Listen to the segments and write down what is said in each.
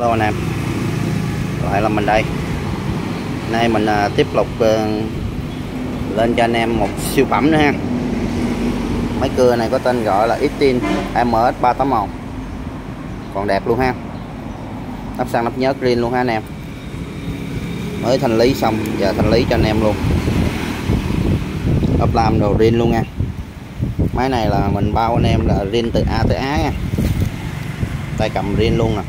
Hello anh em. Lại là mình đây. Nay mình à, tiếp tục à, lên cho anh em một siêu phẩm nữa ha. Máy cưa này có tên gọi là Istin MS381 Còn đẹp luôn ha. Nắp xăng nắp nhớt riêng luôn ha anh em. Mới thanh lý xong Giờ thanh lý cho anh em luôn. Ốp lam đồ riêng luôn nha. Máy này là mình bao anh em là riêng từ A tới Á nha. Tay cầm riêng luôn nè.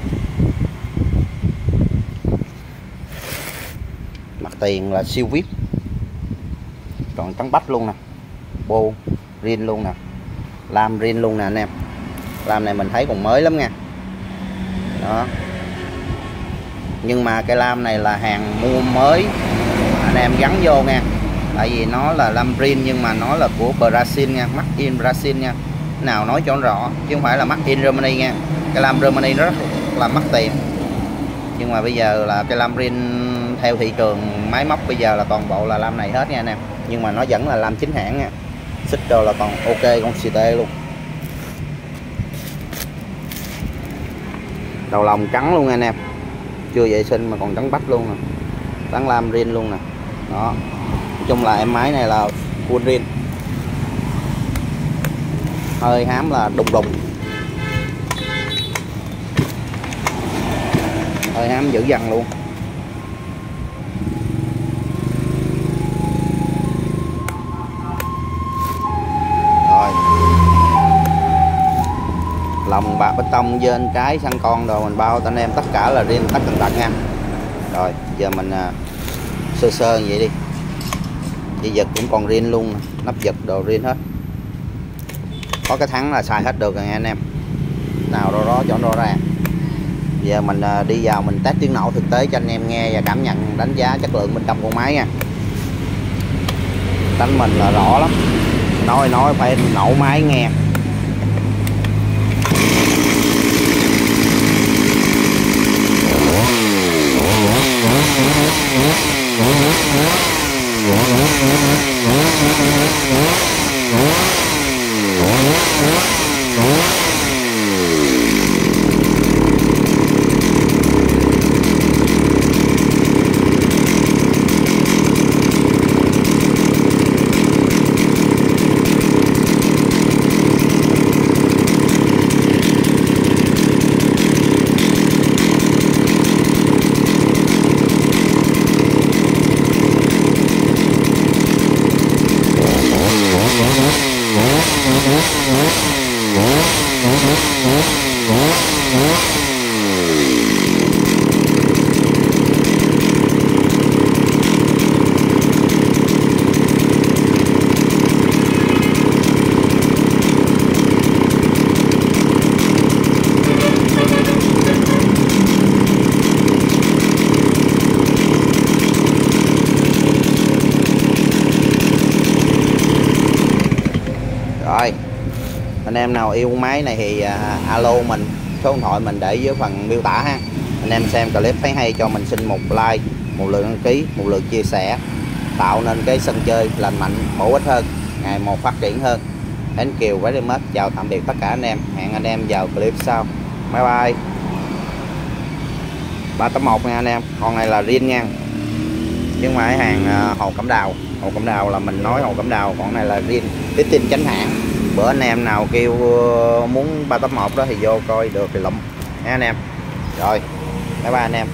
Tiền là siêu vip. Còn trắng bách luôn nè, bô riêng luôn nè, lam riêng luôn nè anh em. Lam này mình thấy còn mới lắm nha. Đó. Nhưng mà cái lam này là hàng mua mới, anh em gắn vô nha. Tại vì nó là lam riêng nhưng mà nó là của Brazil nha made in Brazil nha. Nào nói cho nó rõ, chứ không phải là made in Germany nha. Cái lam Germany nó rất là mắc tiền. Nhưng mà bây giờ là cái lam riêng theo thị trường máy móc bây giờ là toàn bộ là lam này hết nha anh em. Nhưng mà nó vẫn là lam chính hãng nha. Xích đồ là còn ok, con CT luôn. Đầu lòng trắng luôn anh em. Chưa vệ sinh mà còn trắng bách luôn nè. Trắng lam rin luôn nè. Đó. Nói chung là em máy này là full rin. Hơi hám là đùng đùng. Hơi hám dữ dằn luôn. Lòng bạc bê tông trên trái xăng con rồi mình bao. Anh em tất cả là riêng tất tần tật nha. Rồi giờ mình à, sơ sơ như vậy đi. Dây giật cũng còn riêng luôn nắp giật đồ riêng hết. Có cái thắng là xài hết được rồi nha anh em. Nào đó đó chọn rõ ra. Giờ mình à, đi vào mình test tiếng nổ thực tế cho anh em nghe và cảm nhận đánh giá chất lượng bên trong con máy nha. Đánh mình là rõ lắm. Nói nói phải nổ máy nghe. What? Rồi anh em nào yêu máy này thì uh, alo mình số điện thoại mình để dưới phần miêu tả ha. Anh em xem clip thấy hay cho mình xin một like một lượt đăng ký một lượt chia sẻ tạo nên cái sân chơi lành mạnh bổ ích hơn ngày một phát triển hơn. Đến kiều very mất chào tạm biệt tất cả anh em. Hẹn anh em vào clip sau. Bye bye. 381 nha anh em. Con này là riêng nha. Nhưng mà hàng à, hồ cẩm đào. Hồ cẩm đào là mình nói hồ cẩm đào con này là riêng. Cái tin chánh hãng bữa anh em nào kêu ờ, muốn 381 đó thì vô coi được thì lụm. Nha anh em. Rồi, bye bye anh em.